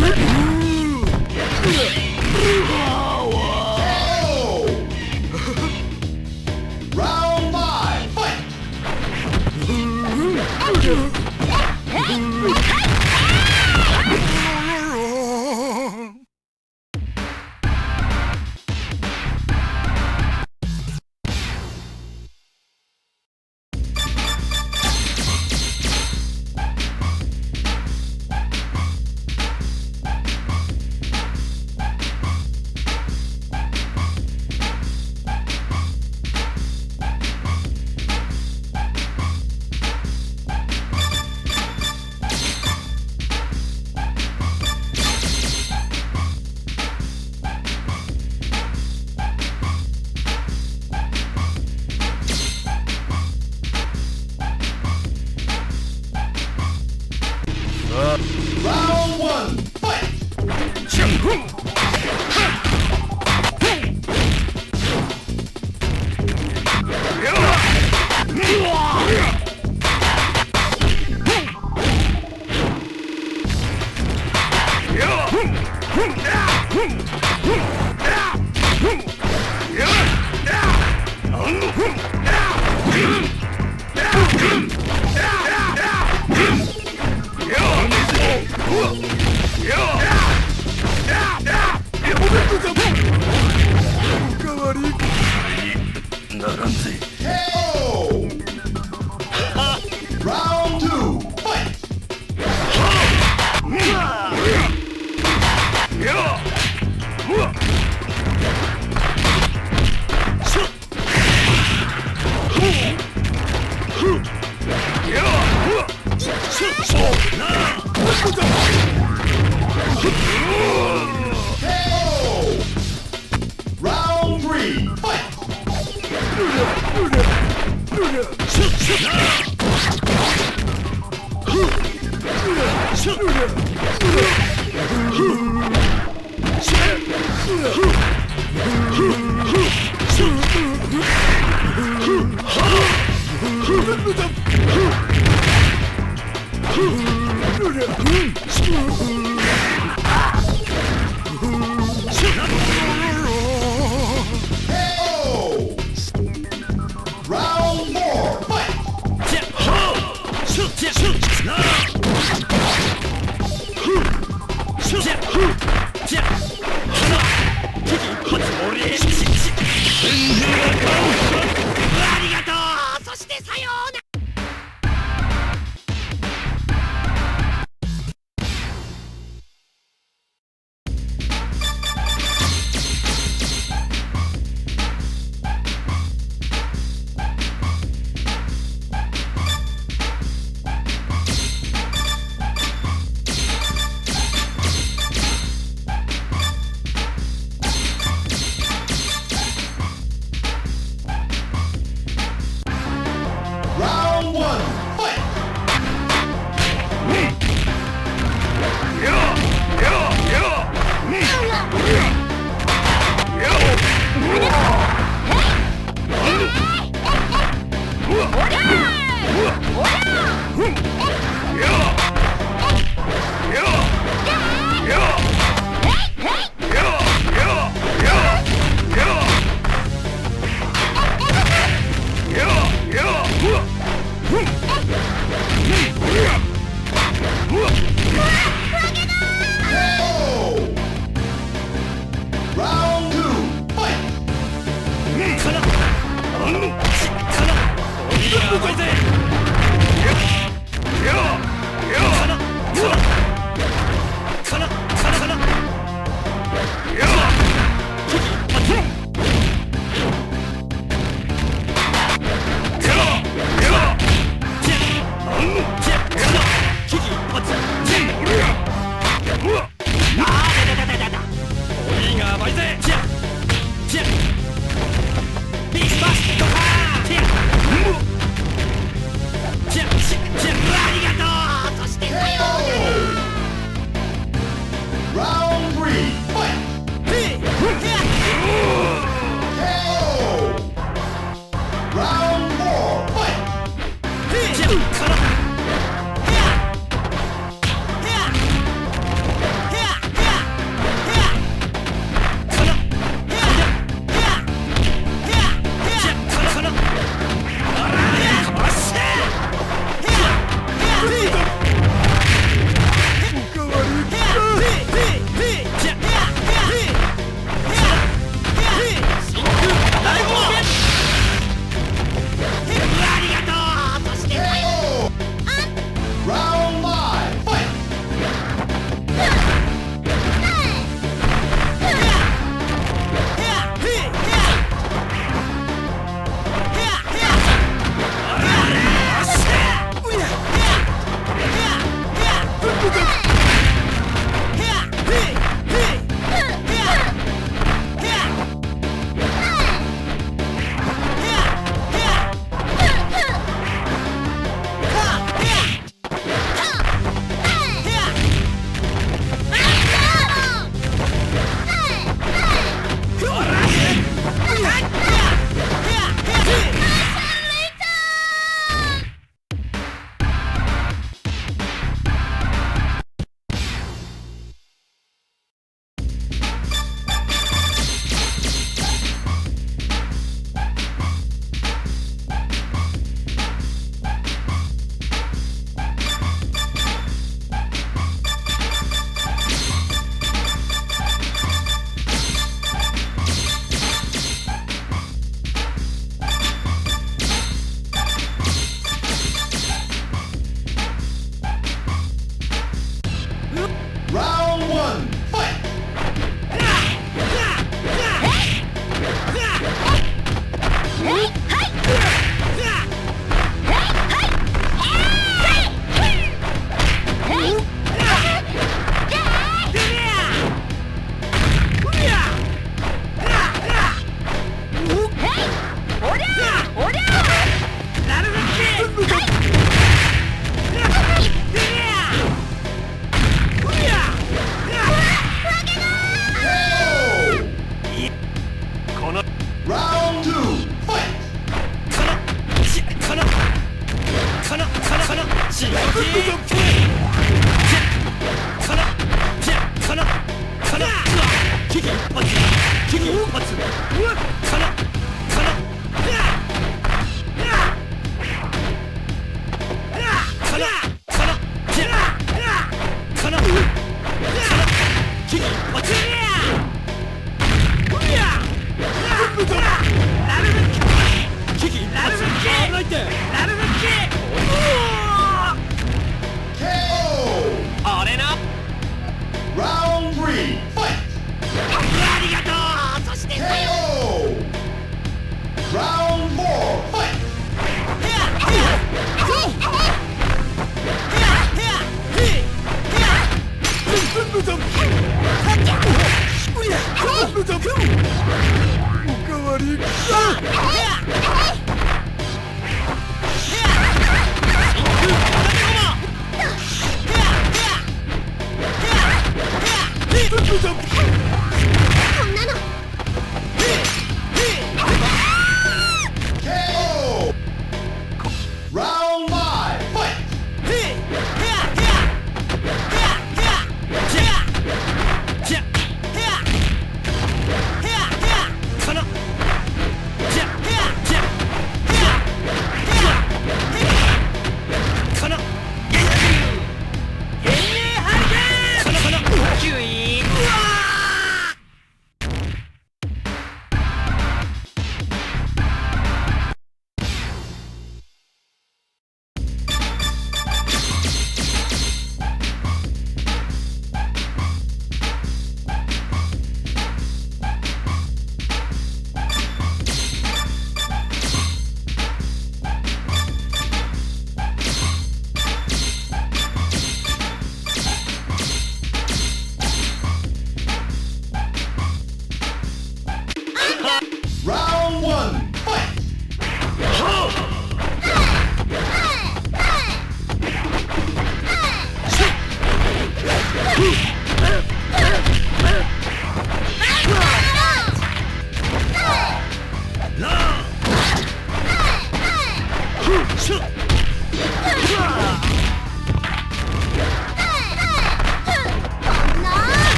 な KO! Good. Uhum.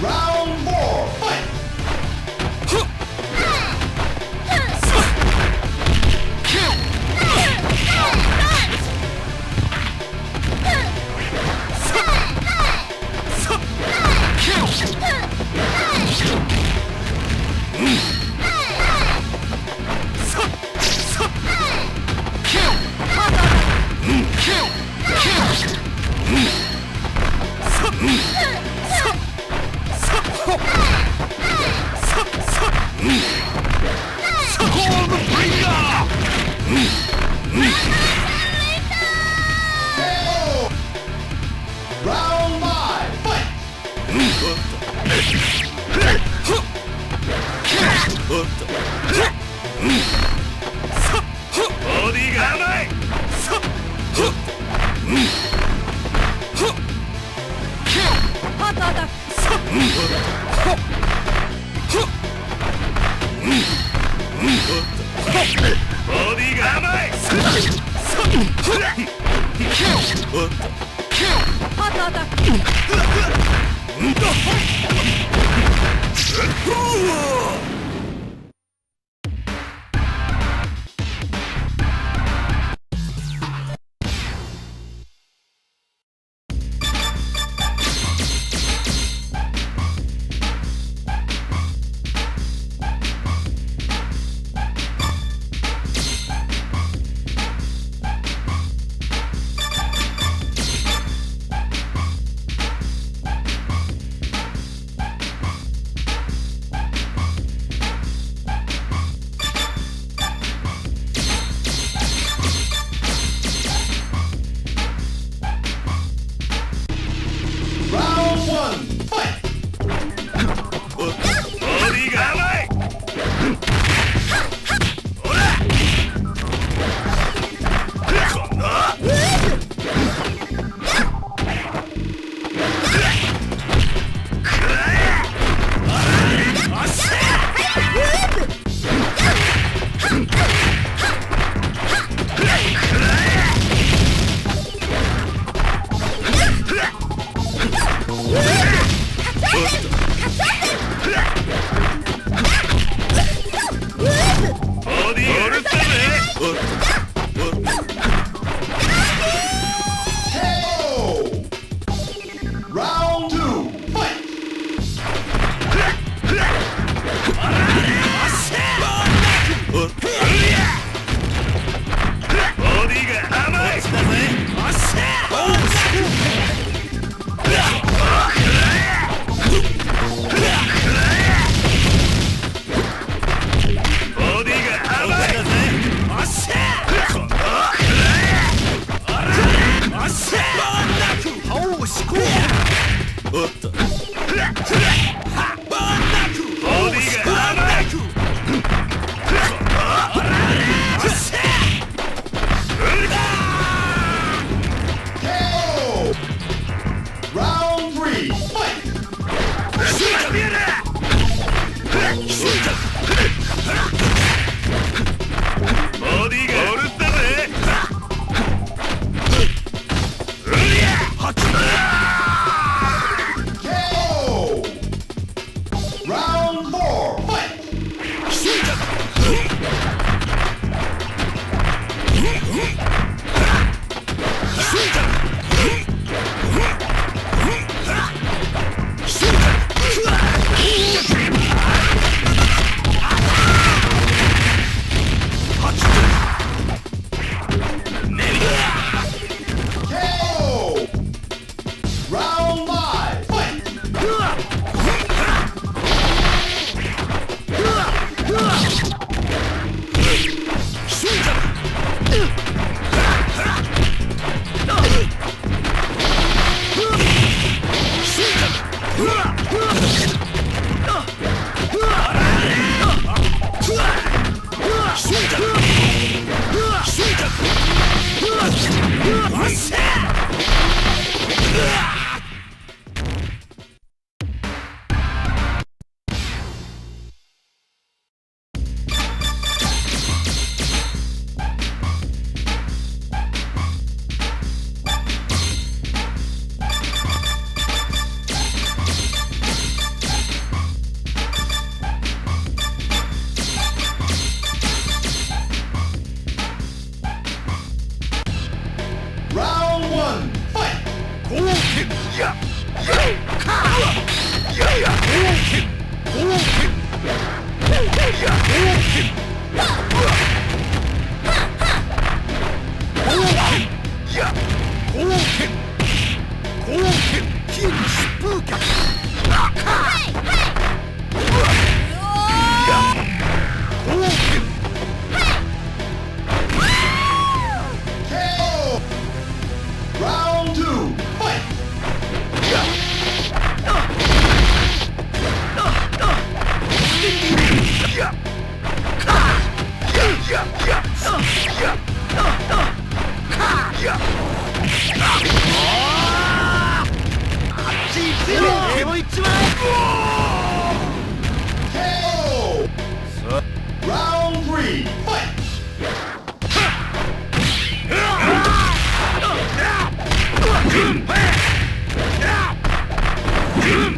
Round four, fight! KO! Hmm.